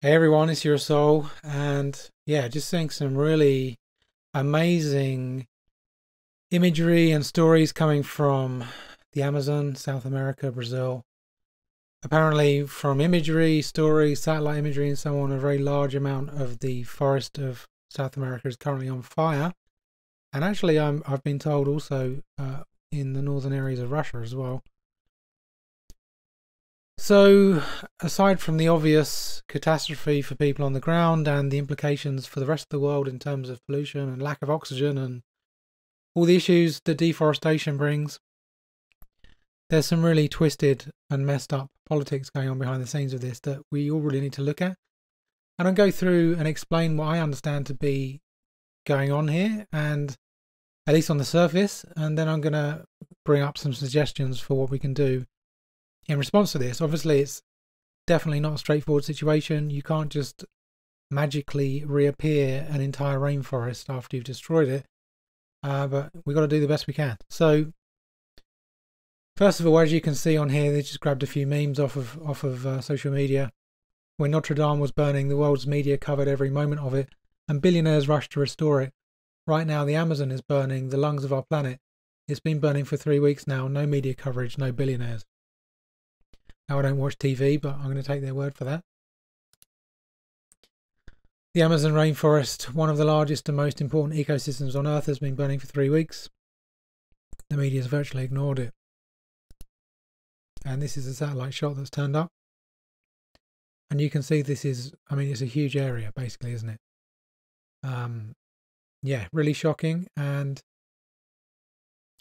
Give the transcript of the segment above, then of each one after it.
Hey everyone, it's Ura Soul, and yeah, just seeing some really amazing imagery and stories coming from the Amazon, South America, Brazil. Apparently, from imagery, stories, satellite imagery, and so on, a very large amount of the forest of South America is currently on fire. And actually, I'm, I've been told also uh, in the northern areas of Russia as well. So, aside from the obvious catastrophe for people on the ground and the implications for the rest of the world in terms of pollution and lack of oxygen and all the issues that deforestation brings, there's some really twisted and messed up politics going on behind the scenes of this that we all really need to look at. And I'll go through and explain what I understand to be going on here, and at least on the surface, and then I'm going to bring up some suggestions for what we can do in response to this. Obviously, it's definitely not a straightforward situation. You can't just magically reappear an entire rainforest after you've destroyed it. Uh, but we've got to do the best we can. So, first of all, as you can see on here, they just grabbed a few memes off of off of uh, social media. When Notre Dame was burning, the world's media covered every moment of it, and billionaires rushed to restore it. Right now, the Amazon is burning, the lungs of our planet. It's been burning for three weeks now. No media coverage, no billionaires. Now I don't watch TV, but I'm going to take their word for that. The Amazon rainforest, one of the largest and most important ecosystems on Earth, has been burning for three weeks. The media has virtually ignored it. And this is a satellite shot that's turned up. And you can see this is, I mean, it's a huge area, basically, isn't it? Um, yeah, really shocking. And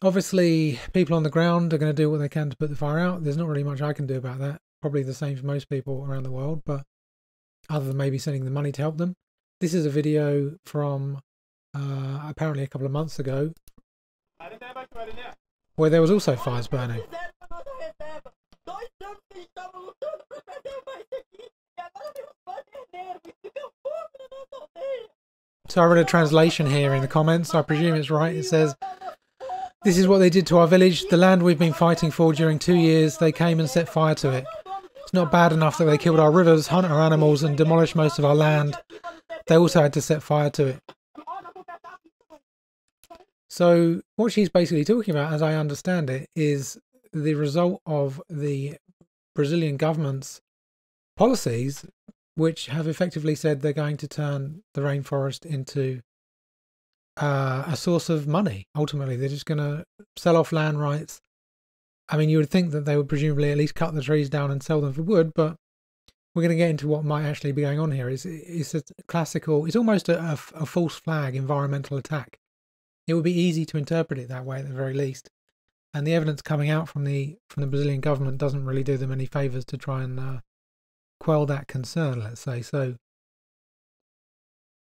Obviously, people on the ground are going to do what they can to put the fire out. There's not really much I can do about that. Probably the same for most people around the world, but other than maybe sending the money to help them. This is a video from uh, apparently a couple of months ago where there was also fires burning. So I read a translation here in the comments. I presume it's right. It says, this is what they did to our village, the land we've been fighting for during two years. They came and set fire to it. It's not bad enough that they killed our rivers, hunt our animals, and demolished most of our land. They also had to set fire to it. So, what she's basically talking about, as I understand it, is the result of the Brazilian government's policies, which have effectively said they're going to turn the rainforest into uh, a source of money. Ultimately, they're just going to sell off land rights. I mean, you would think that they would presumably at least cut the trees down and sell them for wood, but we're going to get into what might actually be going on here. It's, it's a classical, it's almost a, a, a false flag environmental attack. It would be easy to interpret it that way at the very least. And the evidence coming out from the from the Brazilian government doesn't really do them any favors to try and uh, quell that concern. Let's say so.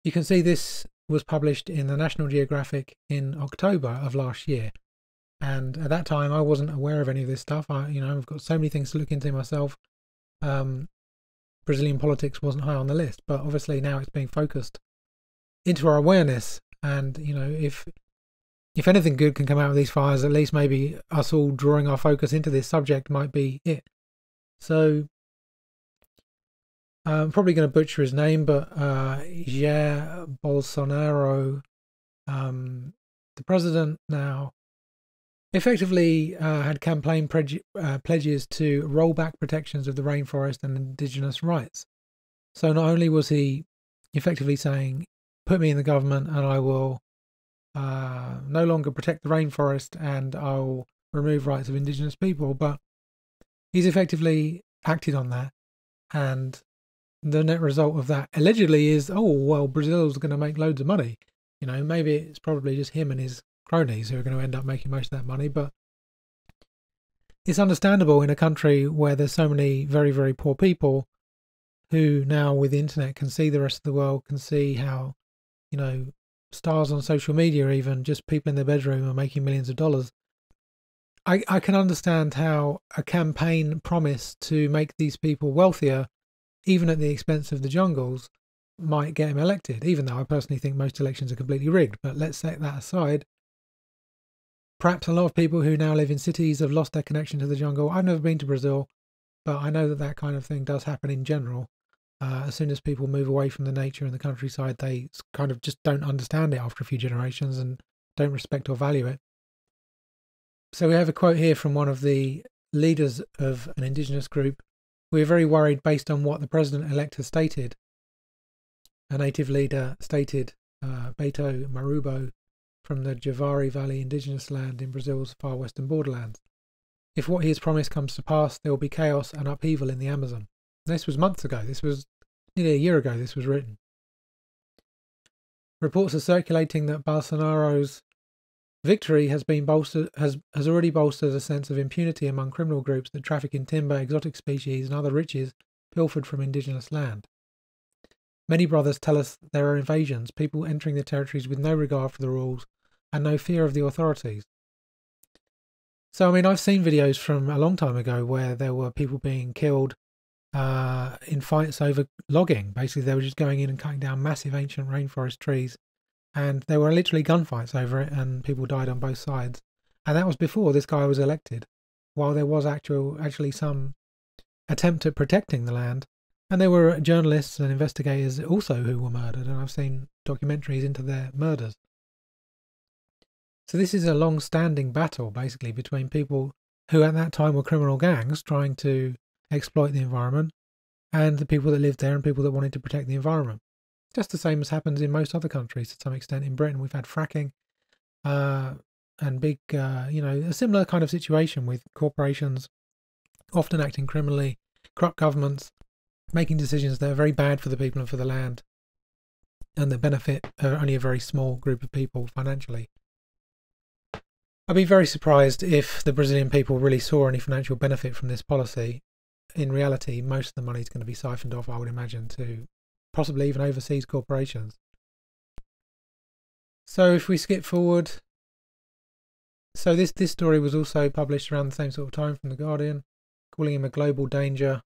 You can see this was published in the National Geographic in October of last year. And at that time, I wasn't aware of any of this stuff. I, you know, I've got so many things to look into myself. Um, Brazilian politics wasn't high on the list, but obviously now it's being focused into our awareness. And you know, if if anything good can come out of these fires, at least maybe us all drawing our focus into this subject might be it. So I'm probably going to butcher his name, but uh, Jair Bolsonaro, um, the president now, effectively uh, had campaign uh, pledges to roll back protections of the rainforest and indigenous rights. So not only was he effectively saying, "Put me in the government, and I will uh, no longer protect the rainforest, and I'll remove rights of indigenous people," but he's effectively acted on that and the net result of that allegedly is, oh, well, Brazil's going to make loads of money. You know, maybe it's probably just him and his cronies who are going to end up making most of that money, but it's understandable in a country where there's so many very, very poor people who now with the internet can see the rest of the world, can see how, you know, stars on social media, even just people in their bedroom are making millions of dollars. I, I can understand how a campaign promise to make these people wealthier even at the expense of the jungles, might get him elected, even though I personally think most elections are completely rigged. But let's set that aside. Perhaps a lot of people who now live in cities have lost their connection to the jungle. I've never been to Brazil, but I know that that kind of thing does happen in general. Uh, as soon as people move away from the nature and the countryside, they kind of just don't understand it after a few generations and don't respect or value it. So we have a quote here from one of the leaders of an indigenous group. We are very worried based on what the president elect has stated. A native leader stated, uh, Beto Marubo from the Javari Valley indigenous land in Brazil's far western borderlands. If what he has promised comes to pass, there will be chaos and upheaval in the Amazon. This was months ago. This was nearly a year ago. This was written. Reports are circulating that Bolsonaro's victory has been bolstered has has already bolstered a sense of impunity among criminal groups that traffic in timber, exotic species, and other riches pilfered from indigenous land. Many brothers tell us there are invasions, people entering the territories with no regard for the rules and no fear of the authorities. So, I mean, I've seen videos from a long time ago where there were people being killed uh, in fights over logging. Basically, they were just going in and cutting down massive ancient rainforest trees, and there were literally gunfights over it, and people died on both sides. And that was before this guy was elected, while there was actual actually some attempt at protecting the land. And there were journalists and investigators also who were murdered, and I've seen documentaries into their murders. So this is a long-standing battle, basically, between people who at that time were criminal gangs trying to exploit the environment, and the people that lived there and people that wanted to protect the environment. Just the same as happens in most other countries to some extent. In Britain, we've had fracking uh, and big, uh, you know, a similar kind of situation with corporations often acting criminally, corrupt governments making decisions that are very bad for the people and for the land, and that benefit only a very small group of people financially. I'd be very surprised if the Brazilian people really saw any financial benefit from this policy. In reality, most of the money is going to be siphoned off, I would imagine, to possibly even overseas corporations. So if we skip forward, so this this story was also published around the same sort of time from the Guardian, calling him a global danger,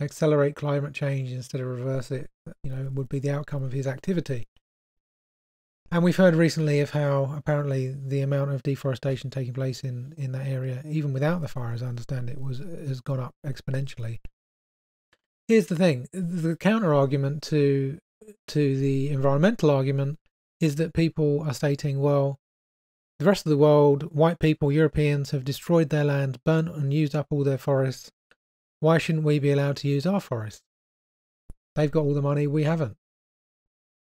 accelerate climate change instead of reverse it. You know, would be the outcome of his activity. And we've heard recently of how apparently the amount of deforestation taking place in, in that area, even without the fire, as I understand it, was has gone up exponentially. Here's the thing: the counter argument to to the environmental argument is that people are stating, well, the rest of the world, white people, Europeans, have destroyed their land, burnt and used up all their forests. Why shouldn't we be allowed to use our forests? They've got all the money, we haven't.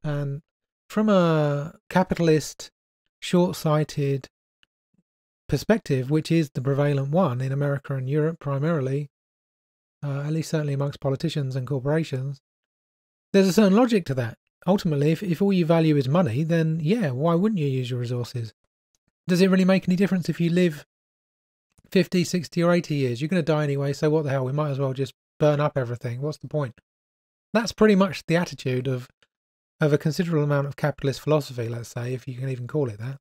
And from a capitalist, short sighted perspective, which is the prevalent one in America and Europe primarily, uh, at least certainly amongst politicians and corporations, there's a certain logic to that. Ultimately, if, if all you value is money, then yeah, why wouldn't you use your resources? Does it really make any difference if you live 50, 60, or 80 years? You're going to die anyway, so what the hell? We might as well just burn up everything. What's the point? That's pretty much the attitude of of a considerable amount of capitalist philosophy, let's say, if you can even call it that.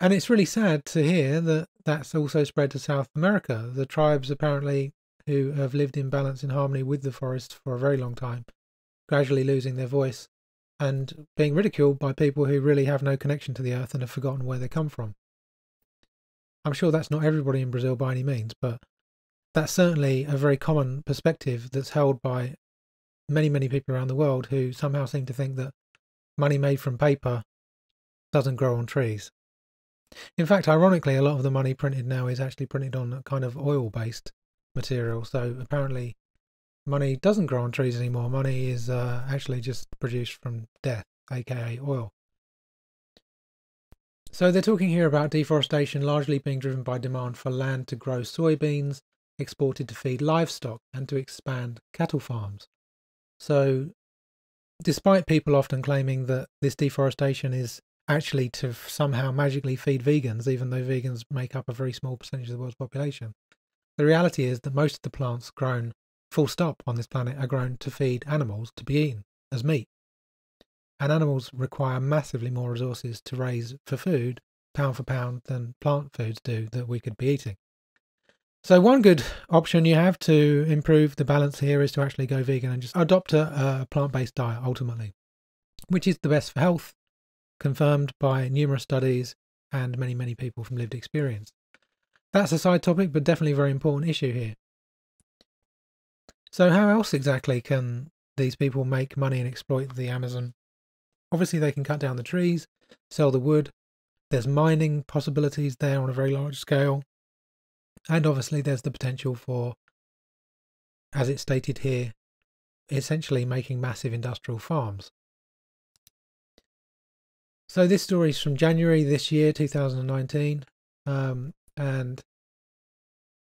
And it's really sad to hear that that's also spread to South America. The tribes, apparently, who have lived in balance and harmony with the forest for a very long time, gradually losing their voice and being ridiculed by people who really have no connection to the earth and have forgotten where they come from. I'm sure that's not everybody in Brazil by any means, but that's certainly a very common perspective that's held by many, many people around the world who somehow seem to think that money made from paper doesn't grow on trees. In fact, ironically, a lot of the money printed now is actually printed on kind of oil based material. So apparently, money doesn't grow on trees anymore. Money is uh, actually just produced from death, aka oil. So they're talking here about deforestation largely being driven by demand for land to grow soybeans, exported to feed livestock, and to expand cattle farms. So, despite people often claiming that this deforestation is actually to somehow magically feed vegans, even though vegans make up a very small percentage of the world's population, the reality is that most of the plants grown full stop on this planet are grown to feed animals to be eaten as meat. And animals require massively more resources to raise for food, pound for pound, than plant foods do that we could be eating. So one good option you have to improve the balance here is to actually go vegan and just adopt a, a plant-based diet ultimately, which is the best for health, confirmed by numerous studies and many, many people from lived experience. That's a side topic, but definitely a very important issue here. So, how else exactly can these people make money and exploit the Amazon? Obviously, they can cut down the trees, sell the wood. There's mining possibilities there on a very large scale. And obviously, there's the potential for, as it's stated here, essentially making massive industrial farms. So, this story is from January this year, 2019. Um, and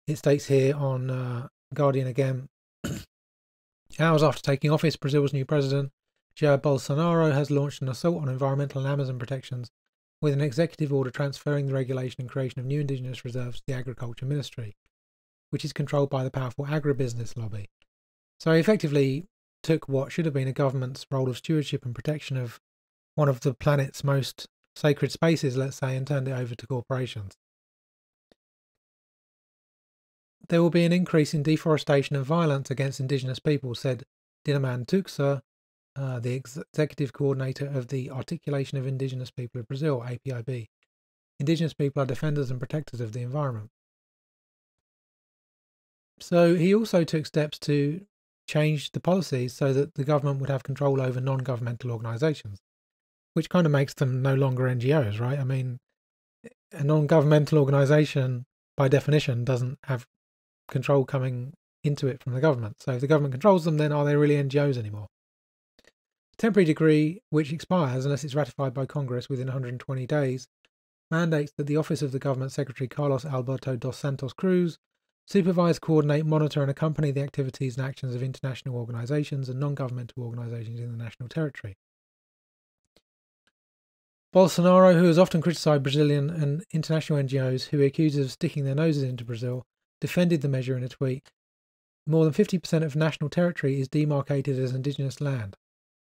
it states here on uh, Guardian again Hours after taking office, Brazil's new president, Jair Bolsonaro, has launched an assault on environmental and Amazon protections with an executive order transferring the regulation and creation of new indigenous reserves to the Agriculture Ministry, which is controlled by the powerful agribusiness lobby. So he effectively took what should have been a government's role of stewardship and protection of one of the planet's most sacred spaces, let's say, and turned it over to corporations. There will be an increase in deforestation and violence against indigenous people, said Dinaman Tuxa, uh, the ex- executive coordinator of the Articulation of Indigenous People of Brazil, APIB. Indigenous people are defenders and protectors of the environment. So he also took steps to change the policies so that the government would have control over non governmental organizations, which kind of makes them no longer NGOs, right? I mean, a non governmental organization, by definition, doesn't have control coming into it from the government. So if the government controls them, then are they really NGOs anymore? Temporary decree, which expires unless it's ratified by Congress within 120 days, mandates that the Office of the Government Secretary Carlos Alberto dos Santos Cruz supervise, coordinate, monitor, and accompany the activities and actions of international organizations and non governmental organizations in the national territory. Bolsonaro, who has often criticized Brazilian and international NGOs who he accuses of sticking their noses into Brazil, defended the measure in a tweet. More than 50% of national territory is demarcated as indigenous land.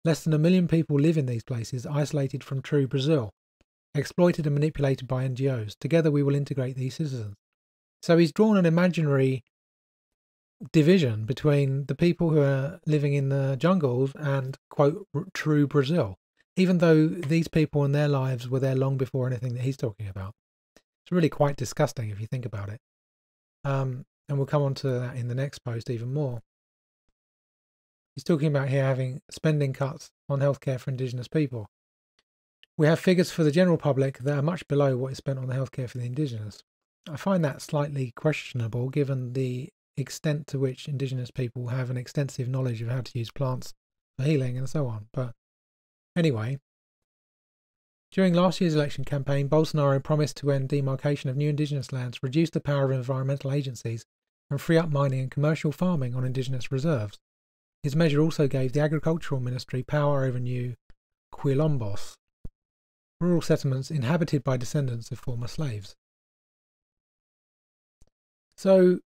Less than a million people live in these places, isolated from true Brazil, exploited and manipulated by NGOs. Together we will integrate these citizens. So he's drawn an imaginary division between the people who are living in the jungles and, quote, true Brazil, even though these people and their lives were there long before anything that he's talking about. It's really quite disgusting if you think about it. Um, and we'll come on to that in the next post even more. He's talking about here having spending cuts on healthcare for Indigenous people. We have figures for the general public that are much below what is spent on the healthcare for the Indigenous. I find that slightly questionable given the extent to which Indigenous people have an extensive knowledge of how to use plants for healing and so on. But anyway, during last year's election campaign, Bolsonaro promised to end demarcation of new indigenous lands, reduce the power of environmental agencies, and free up mining and commercial farming on indigenous reserves. His measure also gave the Agricultural Ministry power over new quilombos, rural settlements inhabited by descendants of former slaves. So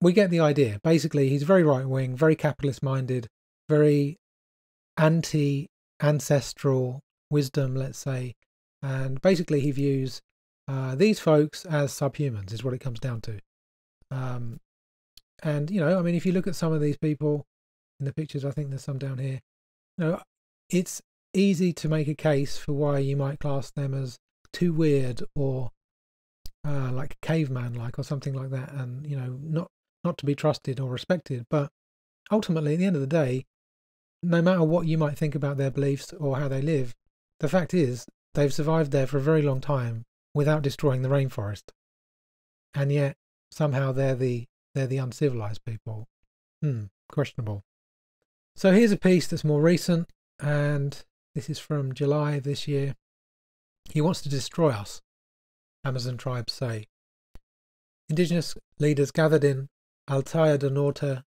we get the idea. Basically, he's very right wing, very capitalist minded, very anti ancestral wisdom, let's say, and basically he views uh, these folks as subhumans, is what it comes down to. Um, and you know, I mean, if you look at some of these people in the pictures, I think there's some down here. You know, it's easy to make a case for why you might class them as too weird or uh, like caveman like or something like that and you know not not to be trusted or respected but ultimately at the end of the day no matter what you might think about their beliefs or how they live the fact is, they've survived there for a very long time without destroying the rainforest. And yet, somehow they're the they're the uncivilized people. Hmm, questionable. So here's a piece that's more recent, and this is from July this year. He wants to destroy us, Amazon tribes say. Indigenous leaders gathered in Atalaia do Norte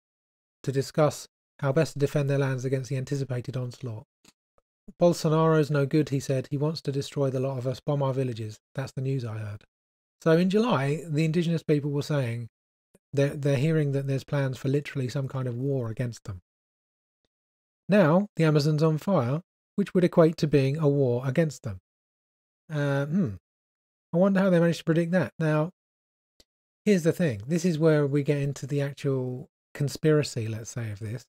to discuss how best to defend their lands against the anticipated onslaught. Bolsonaro's no good, he said. He wants to destroy the lot of us, bomb our villages. That's the news I heard. So in July, the indigenous people were saying they're, they're hearing that there's plans for literally some kind of war against them. Now, the Amazon's on fire, which would equate to being a war against them. Uh, hmm. I wonder how they managed to predict that. Now, here's the thing this is where we get into the actual conspiracy, let's say, of this,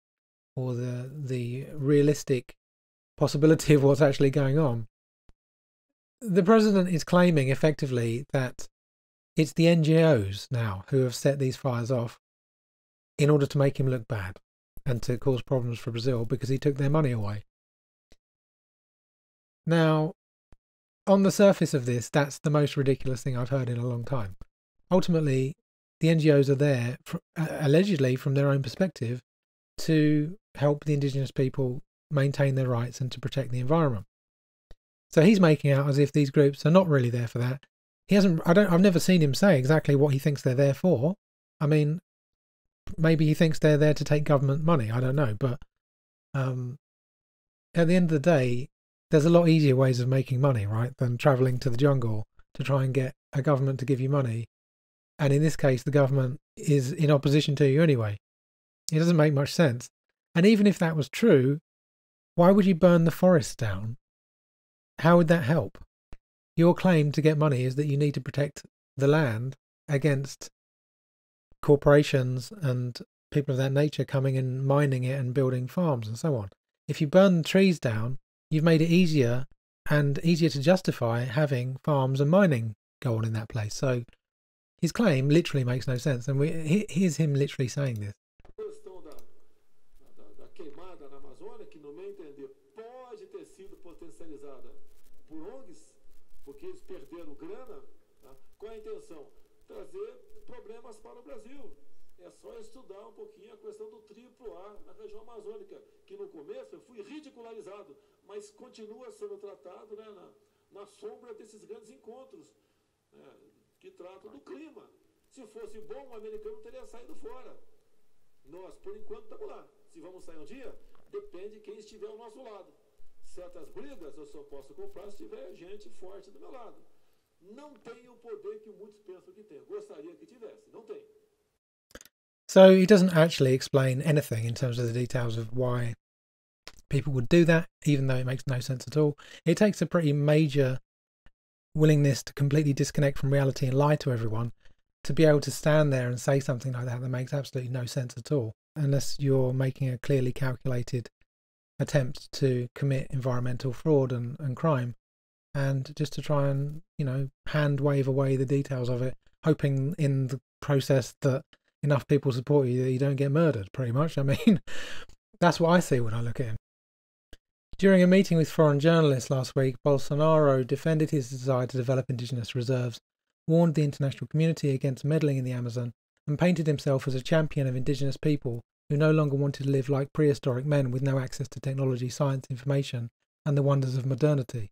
or the, the realistic possibility of what's actually going on. The president is claiming effectively that it's the NGOs now who have set these fires off in order to make him look bad. and to cause problems for Brazil because he took their money away. Now, on the surface of this, that's the most ridiculous thing I've heard in a long time. Ultimately, the NGOs are there, for, allegedly from their own perspective, to help the indigenous people maintain their rights and to protect the environment. So he's making out as if these groups are not really there for that. He hasn't. I don't. I've never seen him say exactly what he thinks they're there for. I mean, maybe he thinks they're there to take government money. I don't know, but um, at the end of the day, there's a lot easier ways of making money, right, than traveling to the jungle to try and get a government to give you money. And in this case, the government is in opposition to you anyway. It doesn't make much sense. And even if that was true, why would you burn the forest down? How would that help? Your claim to get money is that you need to protect the land against corporations and people of that nature coming and mining it and building farms and so on. If you burn the trees down, you've made it easier and easier to justify having farms and mining go on in that place. So his claim literally makes no sense. And we, here's him literally saying this. Intenção? Trazer problemas para o Brasil. É só estudar um pouquinho a questão do triplo A na região amazônica, que no começo eu fui ridicularizado, mas continua sendo tratado né, na, na sombra desses grandes encontros né, que tratam do clima. Se fosse bom, o americano teria saído fora. Nós, por enquanto, estamos lá. Se vamos sair um dia, depende de quem estiver ao nosso lado. Certas brigas eu só posso comprar se tiver gente forte do meu lado. Não tem o poder que muitos pensam que tem. Gostaria que tivesse. Não tem. So he doesn't actually explain anything in terms of the details of why people would do that, even though it makes no sense at all. It takes a pretty major willingness to completely disconnect from reality and lie to everyone to be able to stand there and say something like that that makes absolutely no sense at all, unless you're making a clearly calculated attempt to commit environmental fraud and, and crime and just to try and you know hand wave away the details of it hoping in the process that enough people support you that you don't get murdered pretty much i mean that's what i see when i look at him during a meeting with foreign journalists last week bolsonaro defended his desire to develop indigenous reserves warned the international community against meddling in the amazon and painted himself as a champion of indigenous people who no longer wanted to live like prehistoric men with no access to technology, science, information, and the wonders of modernity.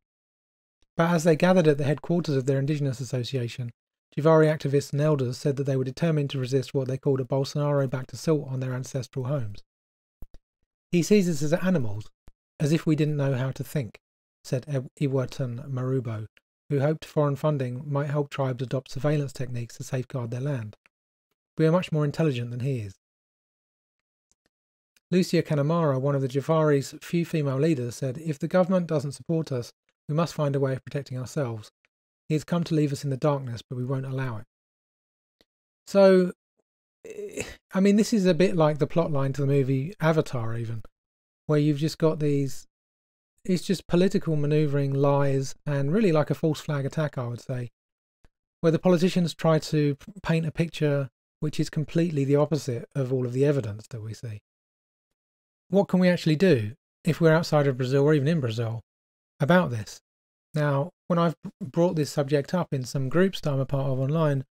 But as they gathered at the headquarters of their indigenous association, Javari activists and elders said that they were determined to resist what they called a Bolsonaro backed assault on their ancestral homes. He sees us as animals, as if we didn't know how to think, said Iwerton Marubo, who hoped foreign funding might help tribes adopt surveillance techniques to safeguard their land. We are much more intelligent than he is. Lucia Kanamari, one of the Javari's few female leaders, said, If the government doesn't support us, we must find a way of protecting ourselves. He has come to leave us in the darkness, but we won't allow it. So, eh, I mean, this is a bit like the plot line to the movie Avatar, even, where you've just got these. It's just political maneuvering, lies, and really like a false flag attack, I would say, where the politicians try to paint a picture which is completely the opposite of all of the evidence that we see what can we actually do if we're outside of Brazil or even in Brazil about this? Now, when I've brought this subject up in some groups that I'm a part of online,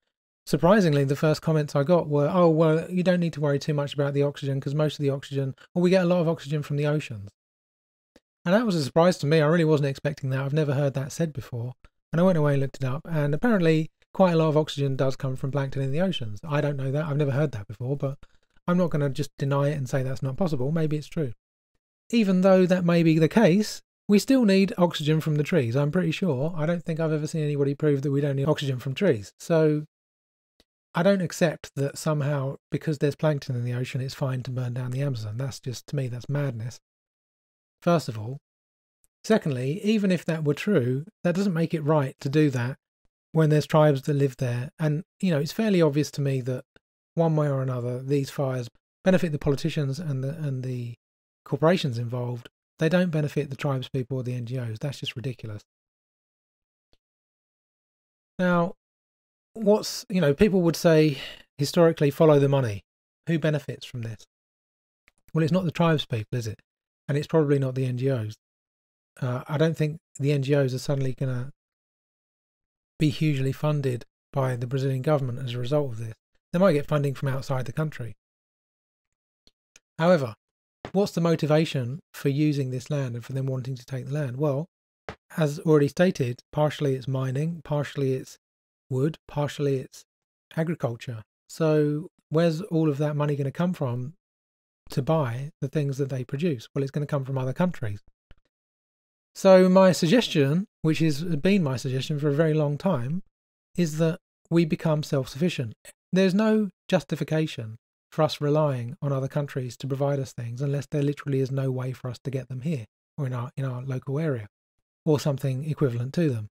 surprisingly, the first comments I got were, oh, well, you don't need to worry too much about the oxygen because most of the oxygen, well, we get a lot of oxygen from the oceans. And that was a surprise to me. I really wasn't expecting that. I've never heard that said before. And I went away and looked it up. And apparently, quite a lot of oxygen does come from plankton in the oceans. I don't know that. I've never heard that before, but I'm not going to just deny it and say that's not possible. Maybe it's true. Even though that may be the case, we still need oxygen from the trees. I'm pretty sure. I don't think I've ever seen anybody prove that we don't need oxygen from trees. So I don't accept that somehow because there's plankton in the ocean, it's fine to burn down the Amazon. That's just, to me, that's madness. First of all. Secondly, even if that were true, that doesn't make it right to do that when there's tribes that live there. And, you know, it's fairly obvious to me that one way or another, these fires benefit the politicians and the and the corporations involved. They don't benefit the tribes people or the NGOs. That's just ridiculous. Now, what's you know, people would say historically follow the money. Who benefits from this? Well, it's not the tribes people, is it? And it's probably not the NGOs. Uh, I don't think the NGOs are suddenly going to be hugely funded by the Brazilian government as a result of this. They might get funding from outside the country. However, what's the motivation for using this land and for them wanting to take the land? Well, as already stated, partially it's mining, partially it's wood, partially it's agriculture. So, where's all of that money going to come from to buy the things that they produce? Well, it's going to come from other countries. So, my suggestion, which has been my suggestion for a very long time, is that we become self sufficient. There's no justification for us relying on other countries to provide us things unless there literally is no way for us to get them here or in our, in our local area or something equivalent to them.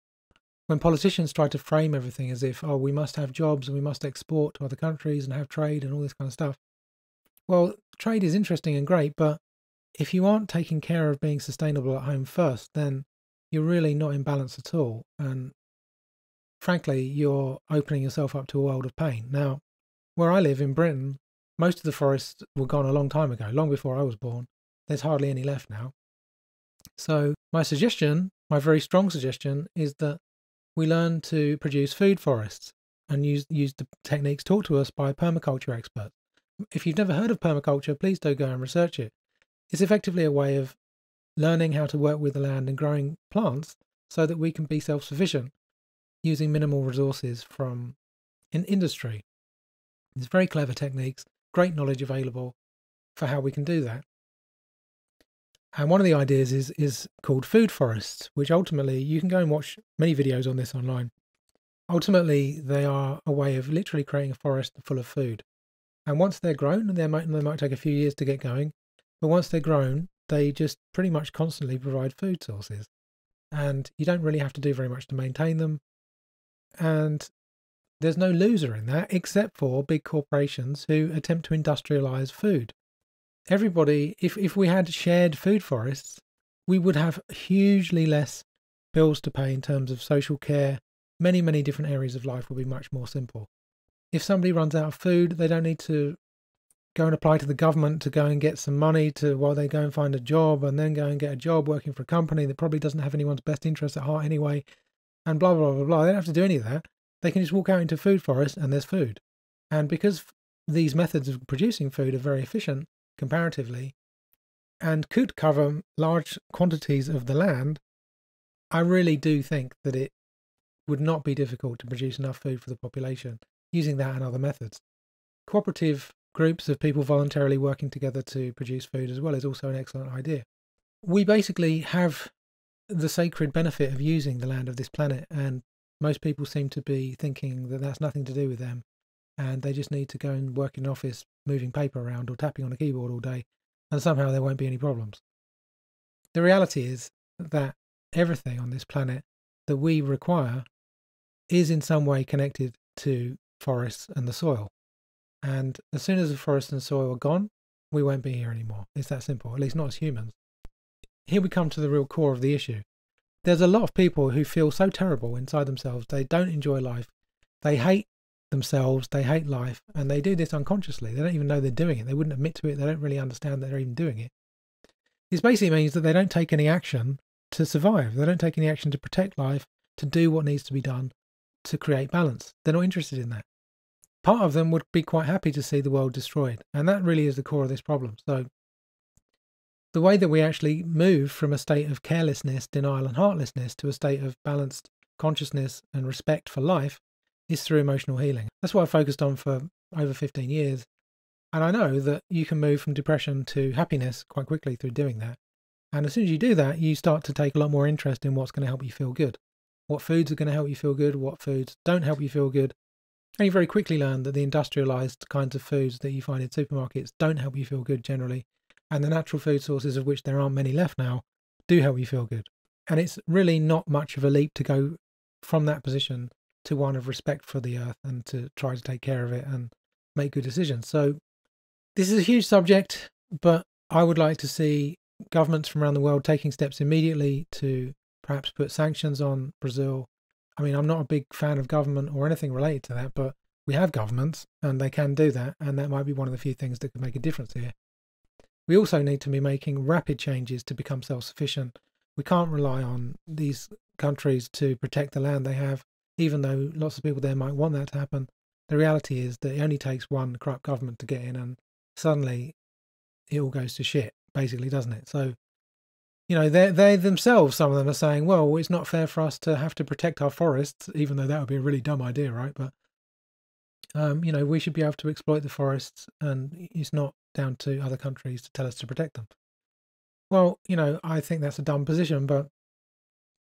When politicians try to frame everything as if, oh, we must have jobs and we must export to other countries and have trade and all this kind of stuff, well, trade is interesting and great, but if you aren't taking care of being sustainable at home first, then you're really not in balance at all. And frankly, you're opening yourself up to a world of pain. Now, where I live in Britain, most of the forests were gone a long time ago, long before I was born. There's hardly any left now. So, my suggestion, my very strong suggestion, is that we learn to produce food forests and use, use the techniques taught to us by permaculture experts. If you've never heard of permaculture, please do go and research it. It's effectively a way of learning how to work with the land and growing plants so that we can be self sufficient using minimal resources from in industry. It's very clever techniques, great knowledge available for how we can do that. And one of the ideas is is called food forests, which ultimately you can go and watch many videos on this online. Ultimately, they are a way of literally creating a forest full of food. And once they're grown, and they might they might take a few years to get going, but once they're grown, they just pretty much constantly provide food sources. And you don't really have to do very much to maintain them. And there's no loser in that except for big corporations who attempt to industrialize food. Everybody, if, if we had shared food forests, we would have hugely less bills to pay in terms of social care. Many, many different areas of life would be much more simple. If somebody runs out of food, they don't need to go and apply to the government to go and get some money to while they go and find a job and then go and get a job working for a company that probably doesn't have anyone's best interest at heart anyway and blah blah blah blah they don't have to do any of that they can just walk out into food forest and there's food and because these methods of producing food are very efficient comparatively and could cover large quantities of the land i really do think that it would not be difficult to produce enough food for the population using that and other methods cooperative groups of people voluntarily working together to produce food as well is also an excellent idea. We basically have the sacred benefit of using the land of this planet, and most people seem to be thinking that that's nothing to do with them, and they just need to go and work in an office moving paper around or tapping on a keyboard all day, and somehow there won't be any problems. The reality is that everything on this planet that we require is in some way connected to forests and the soil. And as soon as the forest and soil are gone, we won't be here anymore. It's that simple, at least not as humans. Here we come to the real core of the issue. There's a lot of people who feel so terrible inside themselves, they don't enjoy life, they hate themselves, they hate life, and they do this unconsciously. They don't even know they're doing it. They wouldn't admit to it, they don't really understand that they're even doing it. This basically means that they don't take any action to survive, they don't take any action to protect life, to do what needs to be done to create balance. They're not interested in that part of them would be quite happy to see the world destroyed. And that really is the core of this problem. So, the way that we actually move from a state of carelessness, denial, and heartlessness to a state of balanced consciousness and respect for life is through emotional healing. That's what I focused on for over 15 years. And I know that you can move from depression to happiness quite quickly through doing that. And as soon as you do that, you start to take a lot more interest in what's going to help you feel good. What foods are going to help you feel good, what foods don't help you feel good, and you very quickly learn that the industrialized kinds of foods that you find in supermarkets don't help you feel good generally, and the natural food sources, of which there aren't many left now, do help you feel good. And it's really not much of a leap to go from that position to one of respect for the earth and to try to take care of it and make good decisions. So, this is a huge subject, but I would like to see governments from around the world taking steps immediately to perhaps put sanctions on Brazil I mean, I'm not a big fan of government or anything related to that, but we have governments and they can do that. And that might be one of the few things that could make a difference here. We also need to be making rapid changes to become self sufficient. We can't rely on these countries to protect the land they have, even though lots of people there might want that to happen. The reality is that it only takes one corrupt government to get in, and suddenly it all goes to shit, basically, doesn't it? So, you know, they they themselves, some of them are saying, well, it's not fair for us to have to protect our forests, even though that would be a really dumb idea, right? But um, you know, we should be able to exploit the forests, and it's not down to other countries to tell us to protect them. Well, you know, I think that's a dumb position, but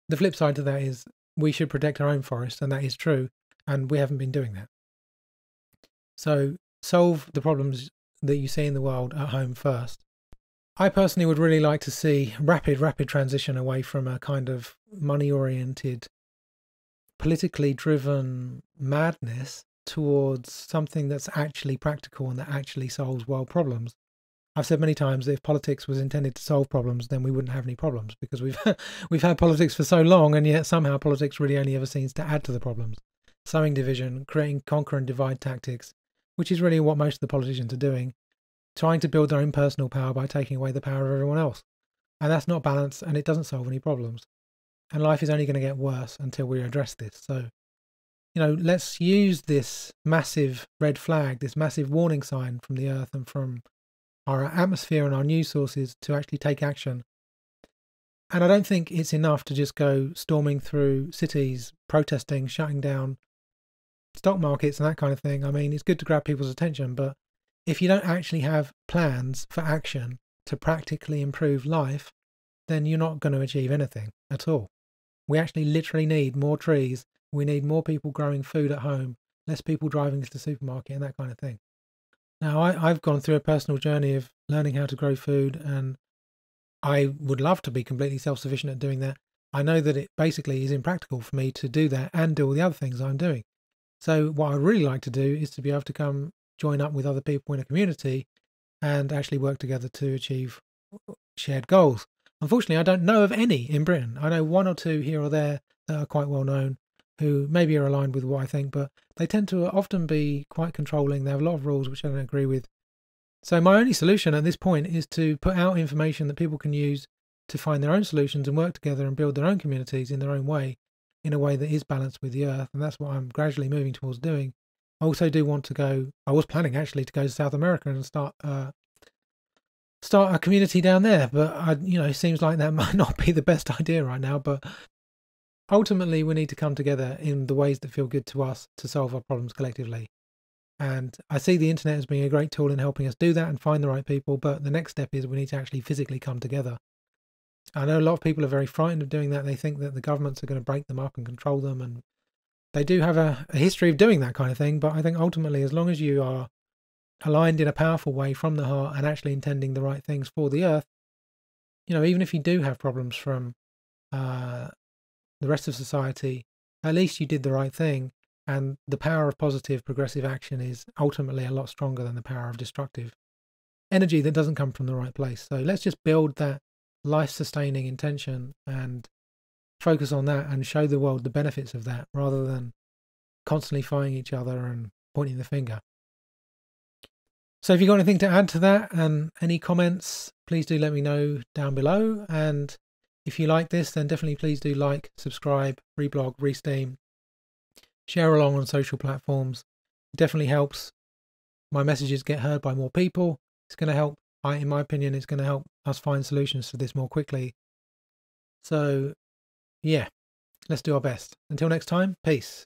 the flip side to that is we should protect our own forest, and that is true, and we haven't been doing that. So solve the problems that you see in the world at home first. I personally would really like to see rapid, rapid transition away from a kind of money oriented, politically driven madness towards something that's actually practical and that actually solves world problems. I've said many times that if politics was intended to solve problems, then we wouldn't have any problems because we've we've had politics for so long, and yet somehow politics really only ever seems to add to the problems, sowing division, creating conquer and divide tactics, which is really what most of the politicians are doing, trying to build their own personal power by taking away the power of everyone else, and that's not balanced, and it doesn't solve any problems, and life is only going to get worse until we address this. So you know, let's use this massive red flag, this massive warning sign from the Earth and from our atmosphere and our news sources to actually take action. And I don't think it's enough to just go storming through cities, protesting, shutting down stock markets and that kind of thing. I mean, it's good to grab people's attention, but if you don't actually have plans for action to practically improve life, then you're not going to achieve anything at all. We actually literally need more trees we need more people growing food at home, less people driving to the supermarket, and that kind of thing. Now, I, I've gone through a personal journey of learning how to grow food, and I would love to be completely self sufficient at doing that. I know that it basically is impractical for me to do that and do all the other things I'm doing. So, what I'd really like to do is to be able to come join up with other people in a community and actually work together to achieve uh, shared goals. Unfortunately, I don't know of any in Britain. I know one or two here or there that are quite well known, who maybe are aligned with what I think, but they tend to often be quite controlling. They have a lot of rules which I don't agree with. So my only solution at this point is to put out information that people can use to find their own solutions and work together and build their own communities in their own way, in a way that is balanced with the earth. And that's what I'm gradually moving towards doing. I also do want to go. I was planning actually to go to South America and start uh, start a community down there, but I, you know, it seems like that might not be the best idea right now. But ultimately we need to come together in the ways that feel good to us to solve our problems collectively. And I see the internet as being a great tool in helping us do that and find the right people. But the next step is we need to actually physically come together. I know a lot of people are very frightened of doing that. They think that the governments are going to break them up and control them. And they do have a, a history of doing that kind of thing. But I think ultimately, as long as you are aligned in a powerful way from the heart and actually intending the right things for the earth, you know, even if you do have problems from uh, the rest of society, at least you did the right thing. And the power of positive, progressive action is ultimately a lot stronger than the power of destructive energy that doesn't come from the right place. So let's just build that life sustaining intention and focus on that and show the world the benefits of that rather than constantly fighting each other and pointing the finger. So if you've got anything to add to that and any comments, please do let me know down below. And if you like this, then definitely please do like, subscribe, reblog, resteam, share along on social platforms. It definitely helps my messages get heard by more people. It's going to help, I, in my opinion, it's going to help us find solutions to this more quickly. So, yeah, let's do our best. Until next time, peace.